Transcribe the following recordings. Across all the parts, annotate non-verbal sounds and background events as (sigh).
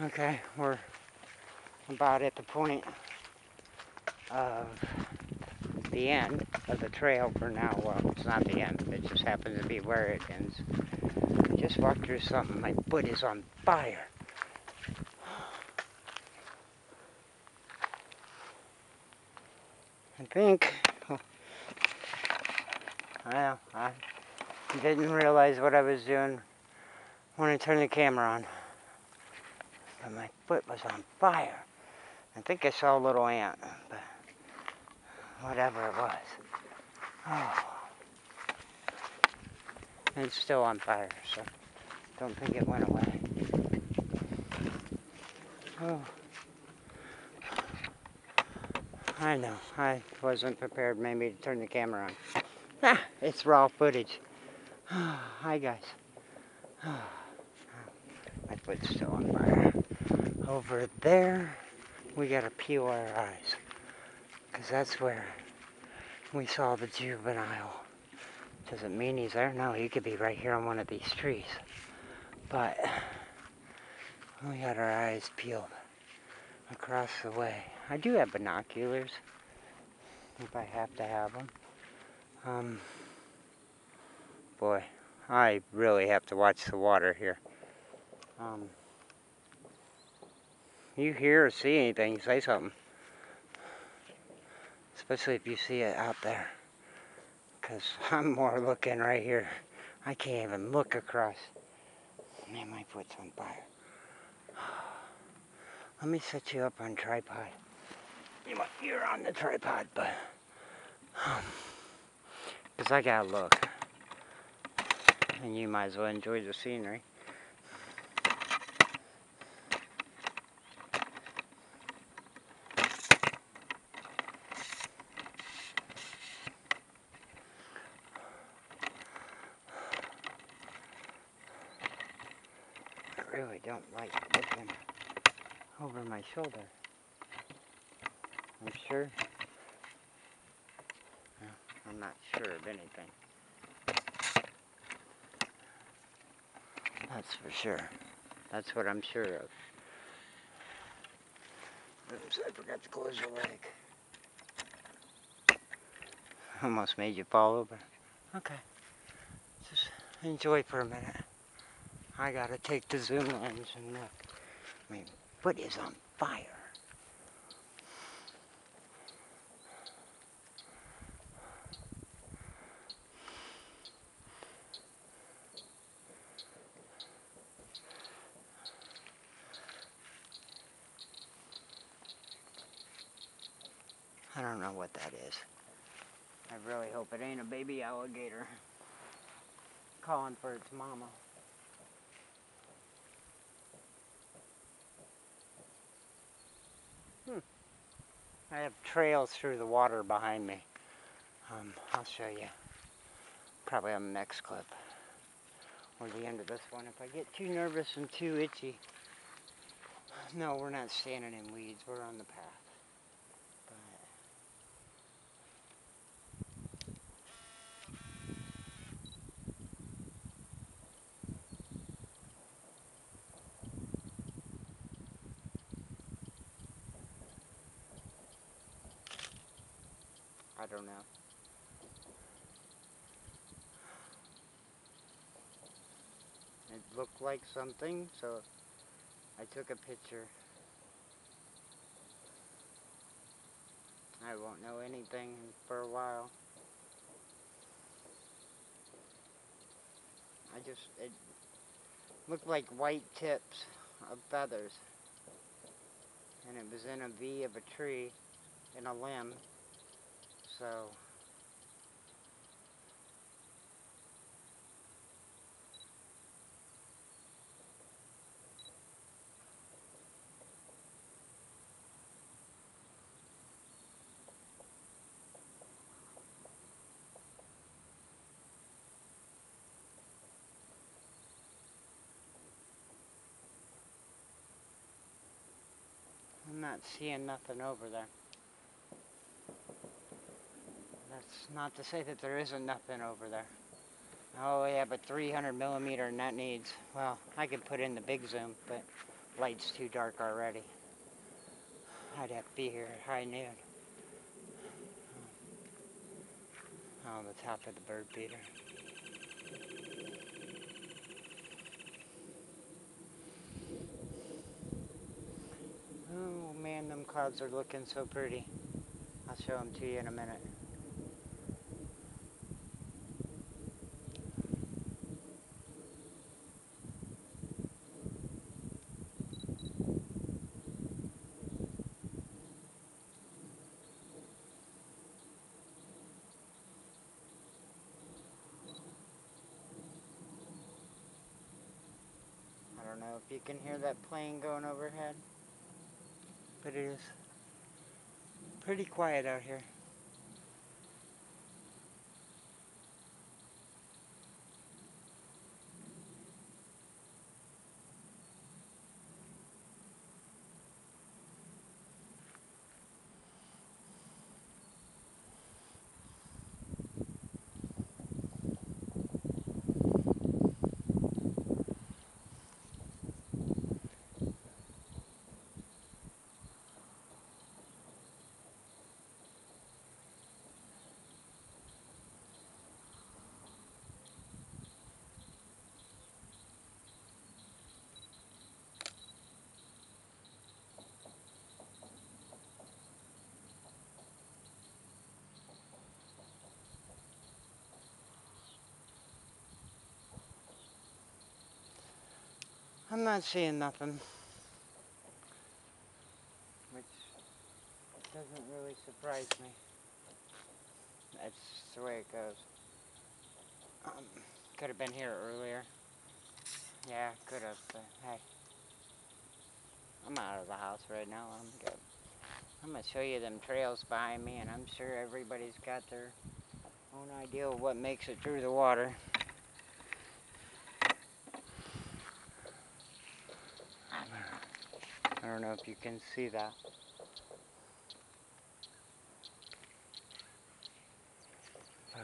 Okay, we're about at the point of the end of the trail for now. Well, it's not the end, it just happens to be where it ends. I just walked through something, my foot is on fire. I think, well, I didn't realize what I was doing when I turned the camera on. But my foot was on fire. I think I saw a little ant, but whatever it was. Oh. It's still on fire, so don't think it went away. Oh. I know, I wasn't prepared maybe to turn the camera on. Ah, it's raw footage. (sighs) Hi guys. (sighs) My foot's still on fire. Over there, we gotta peel our eyes. Because that's where we saw the juvenile. Doesn't mean he's there. No, he could be right here on one of these trees. But we got our eyes peeled across the way. I do have binoculars if I have to have them. Um, boy, I really have to watch the water here. Um, you hear or see anything, say something. Especially if you see it out there. Because (laughs) I'm more looking right here. I can't even look across. Man, my foot's on fire. (sighs) Let me set you up on tripod. You're on the tripod, but... Because um, I gotta look. And you might as well enjoy the scenery. Really don't like looking over my shoulder. I'm sure. I'm not sure of anything. That's for sure. That's what I'm sure of. Oops, I forgot to close the leg. Almost made you fall over. Okay. Just enjoy for a minute. I gotta take the zoom lens and look. My foot is on fire. I don't know what that is. I really hope it ain't a baby alligator calling for its mama. I have trails through the water behind me. Um, I'll show you. Probably on the next clip. Or the end of this one. If I get too nervous and too itchy. No, we're not standing in weeds. We're on the path. Don't know. It looked like something, so I took a picture. I won't know anything for a while. I just, it looked like white tips of feathers. And it was in a V of a tree, in a limb so I'm not seeing nothing over there. That's not to say that there isn't nothing over there. Oh yeah, but 300 millimeter and that needs, well, I could put in the big zoom, but light's too dark already. I'd have to be here at high noon. On the top of the bird feeder. Oh man, them clouds are looking so pretty. I'll show them to you in a minute. You can hear that plane going overhead, but it is pretty quiet out here. I'm not seeing nothing. Which doesn't really surprise me. That's the way it goes. Um, could have been here earlier. Yeah, could have, but hey. I'm out of the house right now. I'm good. I'm going to show you them trails behind me, and I'm sure everybody's got their own idea of what makes it through the water. I don't know if you can see that. Uh,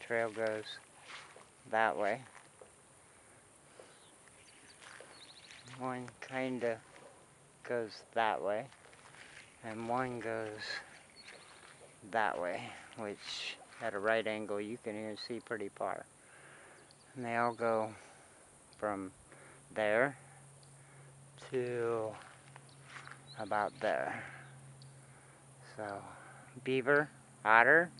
trail goes that way. One kinda goes that way, and one goes that way, which at a right angle you can even see pretty far. And they all go from there to about there. So, beaver, otter.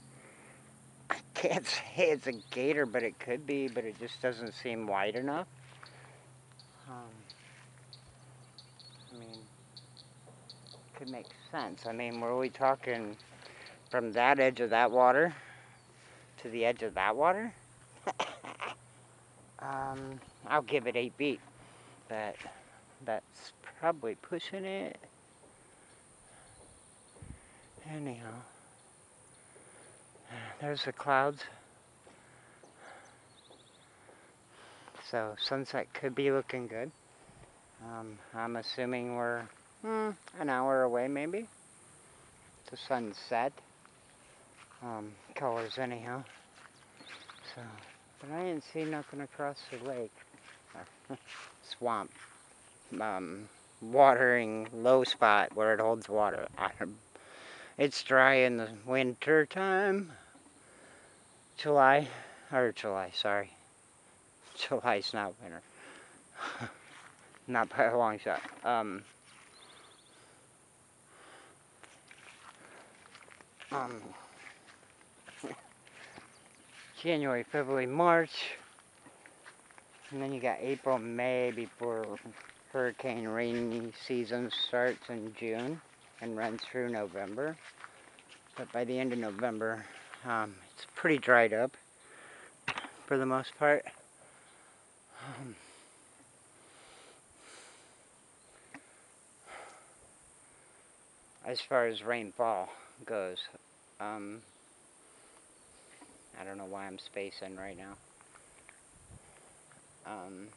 I can't (laughs) say it's a gator, but it could be, but it just doesn't seem wide enough. Um, I mean, could make sense. I mean, were we talking from that edge of that water to the edge of that water? (laughs) um, I'll give it eight feet, but that's probably pushing it. Anyhow, there's the clouds. So sunset could be looking good. Um, I'm assuming we're hmm, an hour away maybe. The sunset. Um, colors anyhow. So, but I didn't see nothing across the lake. (laughs) Swamp um, watering low spot where it holds water. It's dry in the winter time. July, or July, sorry. July's not winter. (laughs) not by a long shot. Um, um, January, February, March, and then you got April, May before hurricane rainy season starts in June and runs through November. But by the end of November, um, it's pretty dried up for the most part. Um, as far as rainfall goes, um, I don't know why I'm spacing right now. Um,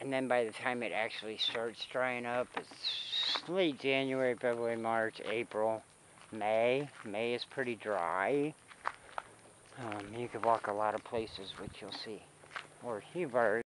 and then by the time it actually starts drying up, it's late January, February, March, April, May. May is pretty dry. Um, you could walk a lot of places, which you'll see. Or already